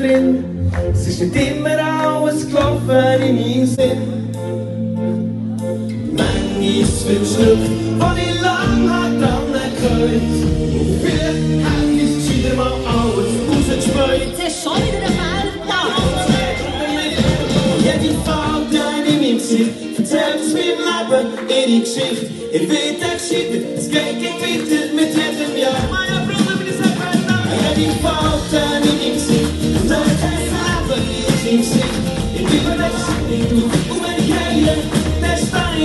drin. Es ist nicht immer alles gelaufen in meinem Sinn. Manchmal viel Schluck, wo ich lang hat dran gehört. Vielleicht hätte ich gescheiter mal alles. Jetzt hast du schon wieder einen Fehler gemacht. Jede Falte in meinem Gesicht erzählt aus meinem Leben ihre Geschichte. Ihr wird gescheitert, es geht geht weiter mit jedem Jahr. Meine Bruder, bin ich so Jede Falte Leben in meinem Gesicht. Ich bin verletzt, ich tu, und wenn ich heile, dann stehe